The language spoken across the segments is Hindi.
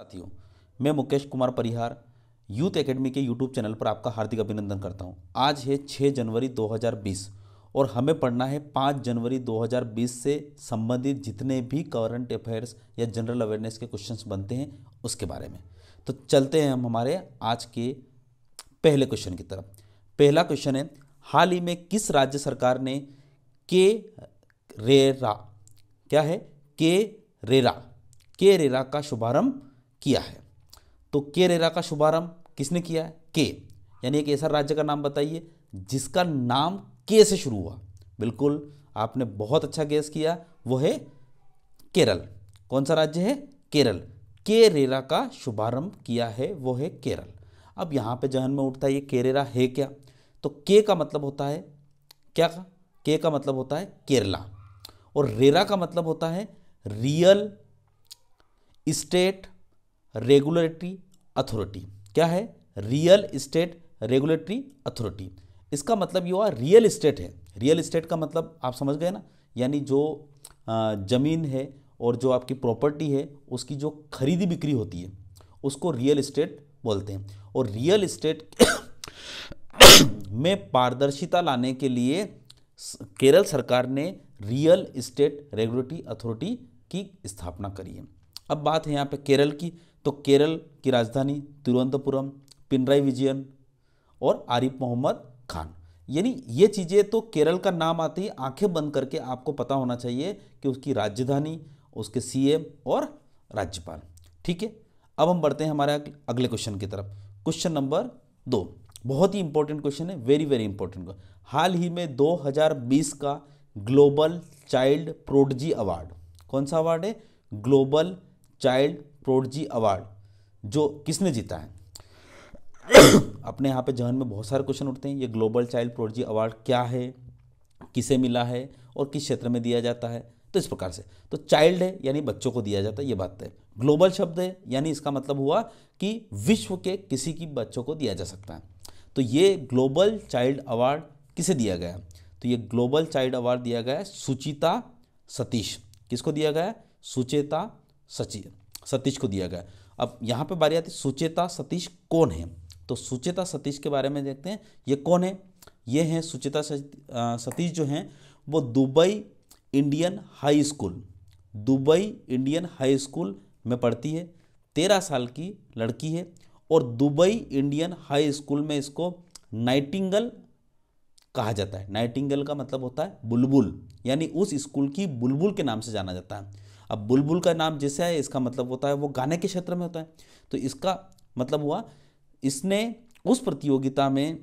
साथियों, मैं मुकेश कुमार परिहार, यूथ एकेडमी के यूट्यूब चैनल पर आपका हार्दिक अभिनंदन करता हूँ। आज है 6 जनवरी 2020 और हमें पढ़ना है 5 जनवरी 2020 से संबंधित जितने भी करंट अफेयर्स या जनरल अवेयरनेस के क्वेश्चंस बनते हैं, उसके बारे में। तो चलते हैं हम हमारे आज के पहले क्वेश्चन की तरफ़। पहला क्वेश्चन है, हाल ही में किस राज्य सरकार ने के रेरा, क्या है? के रेरा के रेरा का शुभारंभ किया है। तो के रेरा का शुभारंभ किसने किया है? के यानी एक ऐसा राज्य का नाम बताइए जिसका नाम के से शुरू हुआ। बिल्कुल आपने बहुत अच्छा गैस किया, वो है केरल। कौन सा राज्य है? केरल। के रेरा का शुभारंभ किया है, वो है केरल। अब यहाँ पे जहन में उठता है, ये केरेरा है क्या? तो के का मतलब होता है क्या का? के का मतलब होता है केरला। और रेरा का मतलब होता है रियल इस्टेट रेगुलेटरी अथॉरिटी। क्या है? Real estate regulatory authority. इसका मतलब ये हुआ रियल इस्टेट है। रियल इस्टेट का मतलब आप समझ गए ना? यानी जो ज़मीन है और जो आपकी प्रॉपर्टी है, उसकी जो खरीदी बिक्री होती है, उसको रियल इस्टेट बोलते हैं। और रियल इस्टेट में पारदर्शिता लाने के लिए केरल सरकार ने रियल इस्टेट रेगुलेटरी अथॉरिटी की स्थापना करी है। अब बात है यहाँ पे केरल की। तो केरल की राजधानी तिरुवनंतपुरम, पिनराई विजयन और आरिफ मोहम्मद खान। यानी ये चीज़ें तो केरल का नाम आते ही आँखें बंद करके आपको पता होना चाहिए कि उसकी राजधानी, उसके सीएम और राज्यपाल। ठीक है? अब हम बढ़ते हैं हमारे अगले क्वेश्चन की तरफ़। क्वेश्चन नंबर दो। बहुत ही इंपॉर्टेंट क्वेश्चन है वेरी वेरी इंपॉर्टेंट हाल ही में 2020 का ग्लोबल चाइल्ड प्रोडजी अवार्ड कौन सा अवार्ड है? ग्लोबल चाइल्ड प्रोडजी अवार्ड, जो किसने जीता है? अपने यहाँ पे जहन में बहुत सारे क्वेश्चन उठते हैं। ये ग्लोबल चाइल्ड प्रोडजी अवार्ड क्या है? किसे मिला है? और किस क्षेत्र में दिया जाता है? तो इस प्रकार से। तो चाइल्ड है, यानी बच्चों को दिया जाता है, ये बात है ग्लोबल शब्द है, यानी इसका मतलब हुआ कि विश्व के किसी की बच्चों को दिया जा सकता है। तो ये ग्लोबल चाइल्ड अवार्ड किसे दिया गया? तो ये ग्लोबल चाइल्ड अवार्ड दिया गया सुचिता सतीश। किसको दिया गया? सुचेता सची सतीश को दिया गया। अब यहाँ पे बारी आती है, सुचेता सतीश कौन है? तो सुचेता सतीश के बारे में देखते हैं, ये कौन है? ये हैं सुचेता सतीश जो हैं, वो Dubai Indian high school, Dubai Indian high school में पढ़ती है, तेरह साल की लड़की है और दुबई इंडियन हाई स्कूल में इसको नाइटिंगल कहा जाता है। नाइटिंगल का मतलब होता है बुलबुल, यानी उस स्कूल की बुलबुल के नाम से जाना जाता है। अब बुलबुल का नाम जैसे है, इसका मतलब होता है वो गाने के क्षेत्र में होता है। तो इसका मतलब हुआ, इसने उस प्रतियोगिता में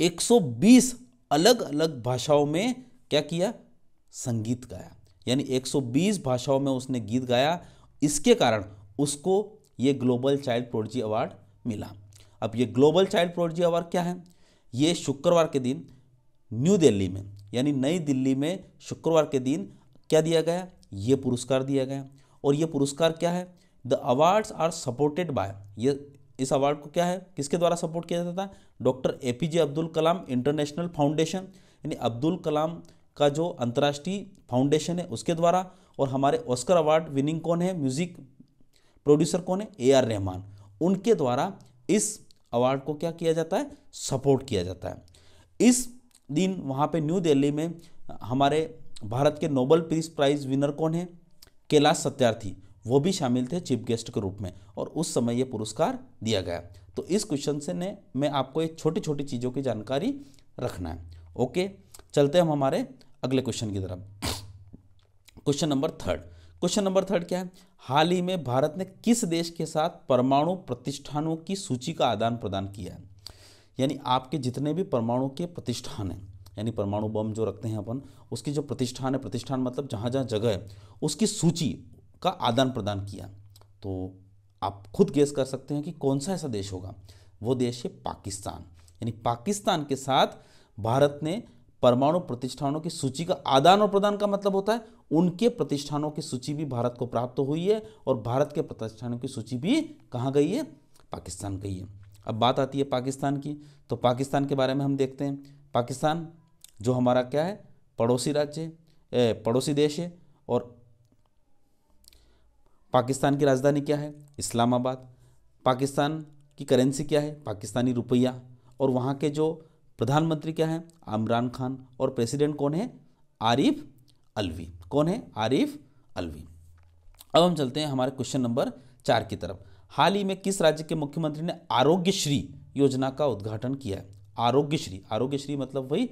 120 अलग अलग भाषाओं में क्या किया? संगीत गाया। यानी 120 भाषाओं में उसने गीत गाया। इसके कारण उसको ये ग्लोबल चाइल्ड प्रोडजी अवार्ड मिला। अब ये ग्लोबल चाइल्ड प्रोडजी अवार्ड क्या है? ये शुक्रवार के दिन न्यू दिल्ली में, यानी नई दिल्ली में शुक्रवार के दिन क्या दिया गया? ये पुरस्कार दिया गया और ये पुरस्कार क्या है? The awards are supported by ये, इस अवार्ड को क्या है? किसके द्वारा सपोर्ट किया जाता है? Doctor A P J Abdul Kalam international foundation यानी अब्दुल कलाम का जो अंतर्राष्ट्रीय फाउंडेशन है, उसके द्वारा। और हमारे ऑस्कर अवार्ड विनिंग कौन है? म्यूज़िक प्रोड्यूसर कौन है? ए आर रहमान उनके द्वारा इस अवार्ड को क्या किया जाता है? सपोर्ट किया जाता है। इस दिन वहाँ पे न्यू दिल्ली में हमारे भारत के नोबल पीस प्राइज विनर कौन है? कैलाश सत्यार्थी। वो भी शामिल थे चीफ गेस्ट के रूप में और उस समय ये पुरस्कार दिया गया। तो इस क्वेश्चन से ने, मैं आपको एक छोटी छोटी चीज़ों की जानकारी रखना है। ओके, चलते हम हमारे अगले क्वेश्चन की तरफ़। Question number third. Question number third क्या है? हाल ही में भारत ने किस देश के साथ परमाणु प्रतिष्ठानों की सूची का आदान प्रदान किया है? यानी आपके जितने भी परमाणु के प्रतिष्ठान हैं यानी परमाणु बम जो रखते हैं अपन, उसकी जो प्रतिष्ठान है, प्रतिष्ठान मतलब जहाँ जहाँ जगह है, उसकी सूची का आदान प्रदान किया। तो आप खुद गेस कर सकते हैं कि कौन सा ऐसा देश होगा? वो देश है पाकिस्तान। यानी पाकिस्तान के साथ भारत ने परमाणु प्रतिष्ठानों की सूची का आदान और प्रदान का मतलब होता है, उनके प्रतिष्ठानों की सूची भी भारत को प्राप्त हुई है और भारत के प्रतिष्ठानों की सूची भी कहाँ गई है? पाकिस्तान गई है। अब बात आती है पाकिस्तान की तो पाकिस्तान के बारे में हम देखते हैं। पाकिस्तान जो हमारा क्या है? पड़ोसी राज्य पड़ोसी देश है, और पाकिस्तान की राजधानी क्या है? इस्लामाबाद। पाकिस्तान की करेंसी क्या है? पाकिस्तानी रुपया। और वहाँ के जो प्रधानमंत्री क्या है? इमरान खान। और प्रेसिडेंट कौन है? आरिफ अलवी। कौन है? आरिफ अलवी। अब हम चलते हैं हमारे क्वेश्चन नंबर चार की तरफ़। हाल ही में किस राज्य के मुख्यमंत्री ने आरोग्यश्री योजना का उद्घाटन किया है? आरोग्यश्री। आरोग्यश्री मतलब वही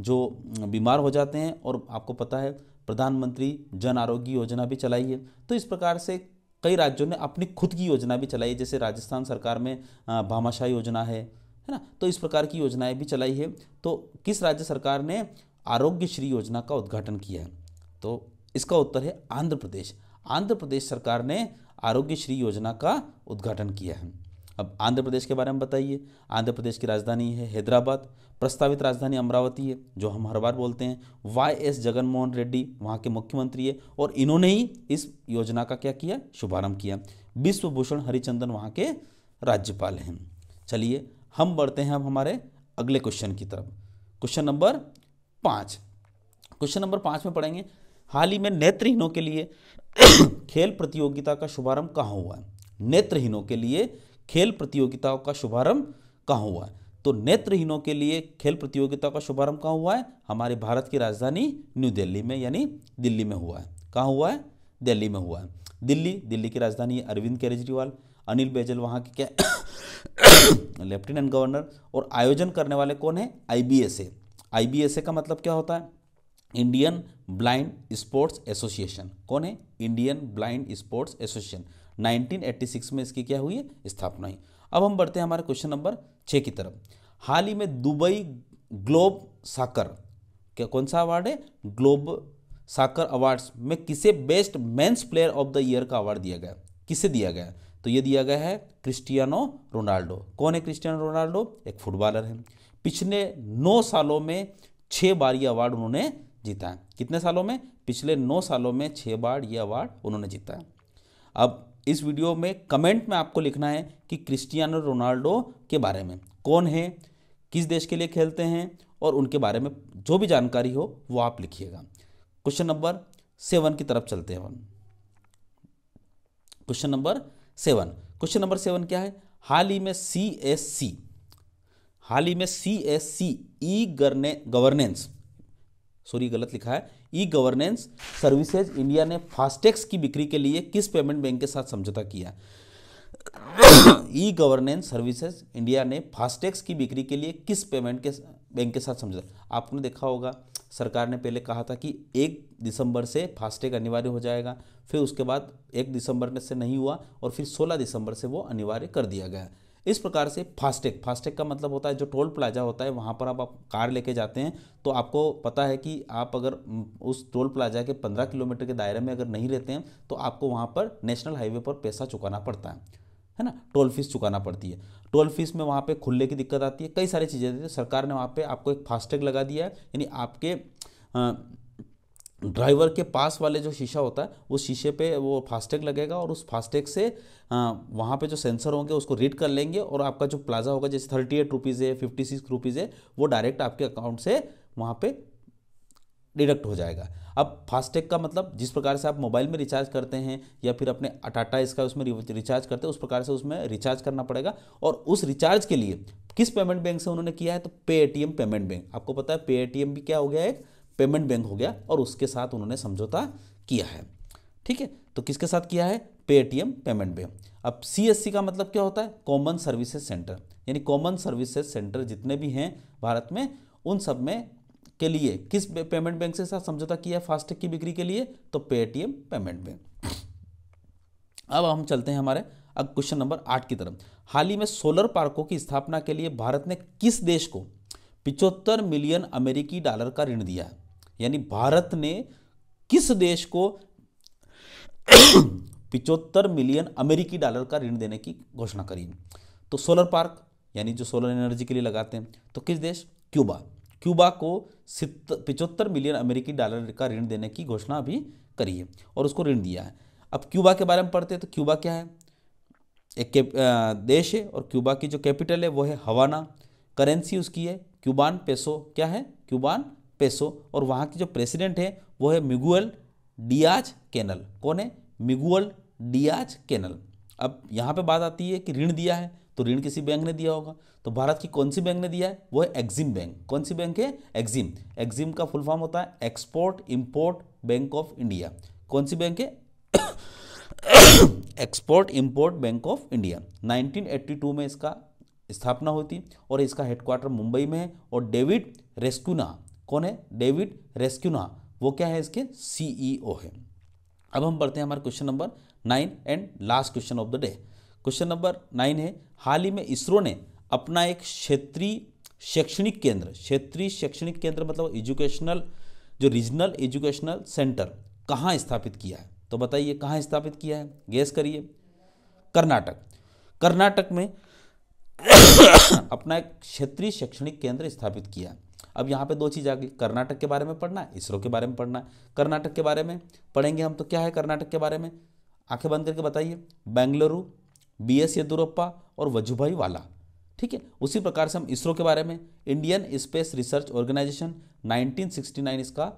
जो बीमार हो जाते हैं और आपको पता है प्रधानमंत्री जन आरोग्य योजना भी चलाई है। तो इस प्रकार से कई राज्यों ने अपनी खुद की योजना भी चलाई है, जैसे राजस्थान सरकार में भामाशाह योजना है है ना? तो इस प्रकार की योजनाएँ भी चलाई है। तो किस राज्य सरकार ने आरोग्यश्री योजना का उद्घाटन किया है? तो इसका उत्तर है आंध्र प्रदेश। आंध्र प्रदेश सरकार ने आरोग्यश्री योजना का उद्घाटन किया है। अब आंध्र प्रदेश के बारे में बताइए। आंध्र प्रदेश की राजधानी है हैदराबाद। प्रस्तावित राजधानी अमरावती है, जो हम हर बार बोलते हैं। वाई एस जगनमोहन रेड्डी वहाँ के मुख्यमंत्री है और इन्होंने ही इस योजना का क्या किया? शुभारंभ किया। विश्व भूषण हरिचंदन वहाँ के राज्यपाल हैं। चलिए, हम बढ़ते हैं अब हमारे अगले क्वेश्चन की तरफ़। क्वेश्चन नंबर पाँच। क्वेश्चन नंबर पाँच में पढ़ेंगे, हाल ही में नेत्रहीनों के लिए खेल प्रतियोगिता का शुभारंभ कहाँ हुआ? है नेत्रहीनों के लिए खेल प्रतियोगिताओं का शुभारंभ कहाँ हुआ है? तो नेत्रहीनों के लिए खेल प्रतियोगिता का शुभारंभ कहाँ हुआ है? हमारे भारत की राजधानी न्यू दिल्ली में, यानी दिल्ली में हुआ है। कहाँ हुआ है? दिल्ली में हुआ है। दिल्ली दिल्ली की राजधानी अरविंद केजरीवाल। अनिल बैजल वहाँ के क्या लेफ्टिनेंट गवर्नर और आयोजन करने वाले कौन है? आईबीएसए आईबीएसए का मतलब क्या होता है? Indian blind sports association. कौन है? Indian blind sports association. 1986 में इसकी क्या हुई है? स्थापना हुई। अब हम बढ़ते हैं हमारे क्वेश्चन नंबर छः की तरफ़। हाल ही में दुबई ग्लोब साकर, क्या कौन सा अवार्ड है? ग्लोब साकर अवार्ड्स में किसे best men's player of the year का अवार्ड दिया गया? किसे दिया गया? तो ये दिया गया है क्रिस्टियानो रोनाल्डो। कौन है क्रिस्टियानो रोनाल्डो? एक फुटबॉलर है। पिछले नौ सालों में छः बार ये अवार्ड उन्होंने जीता है। कितने सालों में? पिछले नौ सालों में छः बार ये अवार्ड उन्होंने जीता है। अब इस वीडियो में कमेंट में आपको लिखना है कि क्रिस्टियानो रोनाल्डो के बारे में। कौन है? किस देश के लिए खेलते हैं? और उनके बारे में जो भी जानकारी हो, वो आप लिखिएगा। क्वेश्चन नंबर सेवन की तरफ़ चलते हैं हम। Question number seven. Question number seven क्या है? हाल ही में सी एस सी हाल ही में C S C E governance. Sorry, गलत लिखा है। ई गवर्नेंस सर्विसेज़ इंडिया ने फास्टैक्स की बिक्री के लिए किस पेमेंट बैंक के साथ समझौता किया? ई गवर्नेंस सर्विसेज़ इंडिया ने फास्टैक्स की बिक्री के लिए किस पेमेंट के बैंक के साथ समझौता आपने देखा होगा, सरकार ने पहले कहा था कि एक दिसंबर से फास्टैग अनिवार्य हो जाएगा, फिर उसके बाद एक दिसंबर से नहीं हुआ और फिर सोलह दिसंबर से वो अनिवार्य कर दिया गया। इस प्रकार से फास्टैग फास्टैग का मतलब होता है जो टोल प्लाजा होता है वहाँ पर आप, आप कार लेके जाते हैं तो आपको पता है कि आप अगर उस टोल प्लाजा के पंद्रह किलोमीटर के दायरे में अगर नहीं रहते हैं तो आपको वहाँ पर नेशनल हाईवे पर पैसा चुकाना पड़ता है है ना? टोल फ़ीस चुकाना पड़ती है। टोल फ़ीस में वहाँ पे खुलने की दिक्कत आती है कई सारी चीज़ें सरकार ने वहाँ पे आपको एक फास्टैग लगा दिया है यानी आपके ड्राइवर के पास वाले जो शीशा होता है, उस शीशे पे वो फास्टैग लगेगा और उस फास्टैग से वहाँ पे जो सेंसर होंगे उसको रीड कर लेंगे और आपका जो प्लाजा होगा, जैसे थर्टी एट रुपीज़ है, फिफ्टी सिक्स रुपीज़ है, वो डायरेक्ट आपके अकाउंट से वहाँ पे डिडक्ट हो जाएगा। अब फास्टैग का मतलब जिस प्रकार से आप मोबाइल में रिचार्ज करते हैं या फिर अपने टाटा इसका उसमें रिचार्ज करते हैं, उस प्रकार से उसमें रिचार्ज करना पड़ेगा और उस रिचार्ज के लिए किस पेमेंट बैंक से उन्होंने किया है तो पे ए पेमेंट बैंक। आपको पता है पे ए भी क्या हो गया एक पेमेंट बैंक हो गया और उसके साथ उन्होंने समझौता किया है। ठीक है? तो किसके साथ किया है? पेटीएम पेमेंट बैंक अब सीएससी का मतलब क्या होता है? कॉमन सर्विसेज़ सेंटर यानी कॉमन सर्विसेज़ सेंटर जितने भी हैं भारत में, उन सब में के लिए किस पेमेंट बैंक से साथ समझौता किया फास्टैग की बिक्री के लिए तो पेटीएम पेमेंट बैंक अब हम चलते हैं हमारे अब क्वेश्चन नंबर आठ की तरफ़। हाल ही में सोलर पार्कों की स्थापना के लिए भारत ने किस देश को पिचहत्तर मिलियन अमेरिकी डॉलर का ऋण दिया है? यानी भारत ने किस देश को पिचहत्तर मिलियन अमेरिकी डॉलर का ऋण देने की घोषणा करी? तो सोलर पार्क, यानी जो सोलर एनर्जी के लिए लगाते हैं तो किस देश? क्यूबा। क्यूबा को पिचहत्तर मिलियन अमेरिकी डॉलर का ऋण देने की घोषणा अभी करी है और उसको ऋण दिया है। अब क्यूबा के बारे में पढ़ते हैं तो क्यूबा क्या है? एक देश है और क्यूबा की जो कैपिटल है वो है हवाना। करेंसी उसकी है, क्यूबान पेसो क्या है? क्यूबान पेसो, और वहाँ की जो प्रेसिडेंट है, वो है मिगुअल डियाज कैनल। कौन है? Miguel Diaz Canel. अब यहाँ पे बात आती है कि ऋण दिया है तो ऋण किसी बैंक ने दिया होगा। तो भारत की कौन सी बैंक ने दिया है? वो है एक्जिम बैंक। कौन सी बैंक है? एक्जिम एक्जिम का फुल फॉर्म होता है export import bank of India. कौन सी बैंक है? Export import bank of India. 1982 में इसका स्थापना होती और इसका हेडक्वार्टर मुंबई में है, और डेविड रेस्क्यूना कौन है? डेविड रेस्क्यूना। वो क्या है इसके? सीईओ है। अब हम बढ़ते हैं हमारे question number nine and last question of the day. Question number nine है, हाल ही में इसरो ने अपना एक क्षेत्रीय शैक्षणिक केंद्र, क्षेत्रीय शैक्षणिक केंद्र मतलब एजुकेशनल, जो रीजनल एजुकेशनल सेंटर कहाँ स्थापित किया है? तो बताइए, कहाँ स्थापित किया है? गैस करिए। कर्नाटक। कर्नाटक में अपना एक क्षेत्रीय शैक्षणिक केंद्र स्थापित किया अब यहाँ पे दो चीज़ आ गई, कर्नाटक के बारे में पढ़ना है, इसरो के बारे में पढ़ना है। कर्नाटक के बारे में पढ़ेंगे हम तो क्या है कर्नाटक के बारे में? आँखें बंद करके बताइए। बेंगलुरु, बी एस येदुरप्पा और वजुभाई वाला, ठीक है? उसी प्रकार से हम इसरो के बारे में, इंडियन स्पेस रिसर्च ऑर्गेनाइजेशन 1969 इसका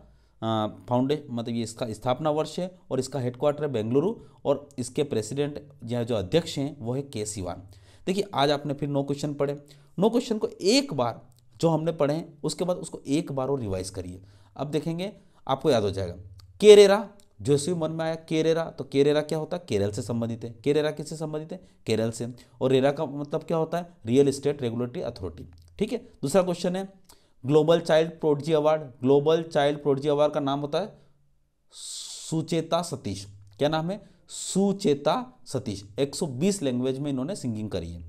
फाउंडे मतलब ये इसका स्थापना वर्ष है और इसका हेडक्वार्टर है बेंगलुरु और इसके प्रेसिडेंट या जो अध्यक्ष हैं वो है के सिवान। देखिए, आज आपने फिर नो क्वेश्चन पढ़े। नो क्वेश्चन को एक बार जो हमने पढ़े हैं, उसके बाद उसको एक बार और रिवाइज करिए। अब देखेंगे, आपको याद हो जाएगा। केरेरा जो से मन में आया केरेरा तो केरेरा क्या होता है? केरल से संबंधित है। केरेरा किससे संबंधित है? केरल से। और रेरा का मतलब क्या होता है? रियल इस्टेट रेगुलेटरी अथॉरिटी ठीक है? दूसरा क्वेश्चन है global child prodigy award global child prodigy award का नाम होता है सुचेता सतीश। क्या नाम है? सुचेता सतीश। 120 लैंग्वेज में इन्होंने सिंगिंग करी है।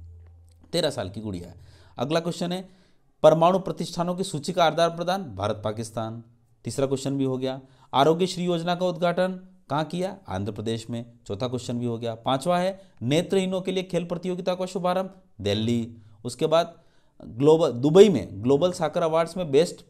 तेरह साल की गुड़िया है। अगला क्वेश्चन है परमाणु प्रतिष्ठानों की सूची का आधार प्रदान, भारत पाकिस्तान। तीसरा क्वेश्चन भी हो गया, आरोग्य श्री योजना का उद्घाटन, कहाँ किया? आंध्र प्रदेश में। चौथा क्वेश्चन भी हो गया, पांचवा है नेत्रहीनों के लिए खेल प्रतियोगिता का शुभारंभ, दिल्ली। उसके बाद, ग्लोबल, दुबई में, ग्लोबल साकर अवार्ड्स में बेस्ट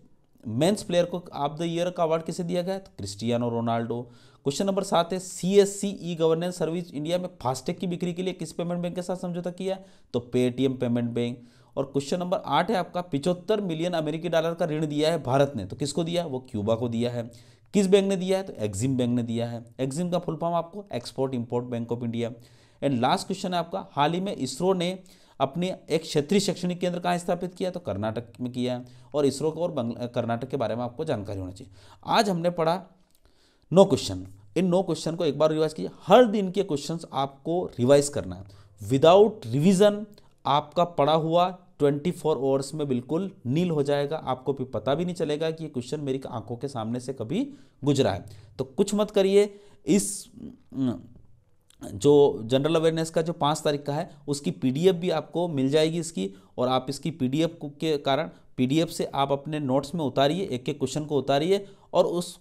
मेंस प्लेयर को ऑफ़ द ईयर का अवार्ड किसे दिया गया? तो क्रिस्टियानो रोनाल्डो। क्वेश्चन नंबर सात है C S C e governance service India में फास्टैग की बिक्री के लिए किस पेमेंट बैंक के साथ समझौता किया? तो पेटीएम पेमेंट बैंक और क्वेश्चन नंबर आठ है आपका पिचहत्तर मिलियन अमेरिकी डॉलर का ऋण दिया है भारत ने। तो किसको दिया? वो क्यूबा को दिया है। किस बैंक ने दिया है? तो एक्जिम बैंक ने दिया है। एक्जिम का फुल फॉर्म आपको export import bank of India and last question है आपका, हाल ही में इसरो ने अपने एक क्षेत्रीय शैक्षणिक केंद्र कहाँ स्थापित किया तो कर्नाटक में किया है। और इसरो को और कर्नाटक के बारे में आपको जानकारी होनी चाहिए। आज हमने पढ़ा नो क्वेश्चन इन नो क्वेश्चन को एक बार रिवाइज कीजिए। हर दिन के क्वेश्चंस आपको रिवाइज करना है। विदाउट रिवीजन आपका पढ़ा हुआ 24 फोर आवर्स में बिल्कुल नील हो जाएगा। आपको भी पता भी नहीं चलेगा कि ये क्वेश्चन मेरी आँखों के सामने से कभी गुजरा है। तो कुछ मत करिए। इस जो जनरल अवेयरनेस का जो पाँच तारीख का है, उसकी पीडीएफ भी आपको मिल जाएगी इसकी और आप इसकी पीडीएफ के कारण पीडीएफ से आप अपने नोट्स में उतारिए, एक एक क्वेश्चन को उतारिए और उस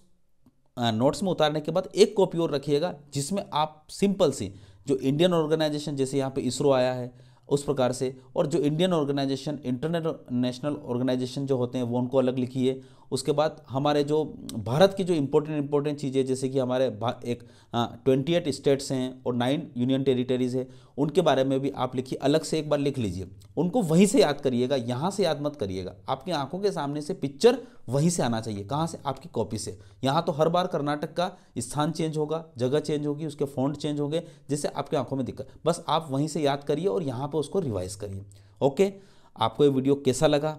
नोट्स में उतारने के बाद एक कॉपी और रखिएगा, जिसमें आप सिंपल सी, जो इंडियन ऑर्गेनाइजेशन जैसे यहाँ पे इसरो आया है उस प्रकार से। और जो इंडियन ऑर्गेनाइजेशन इंटरनेशनल ऑर्गेनाइजेशन जो होते हैं, वो उनको अलग लिखिए उसके बाद हमारे जो भारत की जो इंपॉर्टेंट इम्पोर्टेंट चीज़ें, जैसे कि हमारे एक ट्वेंटी एट स्टेट्स हैं और नाइन यूनियन टेरिटरीज है, उनके बारे में भी आप लिखिए, अलग से एक बार लिख लीजिए। उनको वहीं से याद करिएगा, यहाँ से याद मत करिएगा। आपकी आँखों के सामने से पिक्चर वहीं से आना चाहिए, कहाँ से? आपकी कॉपी से। यहाँ तो हर बार कर्नाटक का स्थान चेंज होगा, जगह चेंज होगी, उसके फॉन्ट चेंज होंगे, जिससे आपकी आँखों में दिक्कत। बस आप वहीं से याद करिए और यहाँ पर उसको रिवाइज करिए। ओके आपको ये वीडियो कैसा लगा?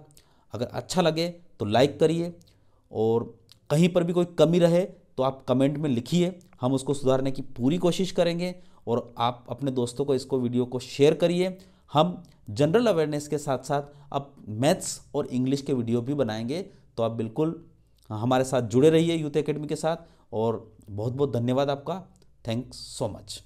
अगर अच्छा लगे तो लाइक करिए और कहीं पर भी कोई कमी रहे तो आप कमेंट में लिखिए। हम उसको सुधारने की पूरी कोशिश करेंगे और आप अपने दोस्तों को इसको वीडियो को शेयर करिए। हम जनरल अवेयरनेस के साथ साथ अब मैथ्स और इंग्लिश के वीडियो भी बनाएँगे। तो आप बिल्कुल हमारे साथ जुड़े रहिए यूथ एकेडमी के साथ और बहुत बहुत धन्यवाद आपका। Thanks so much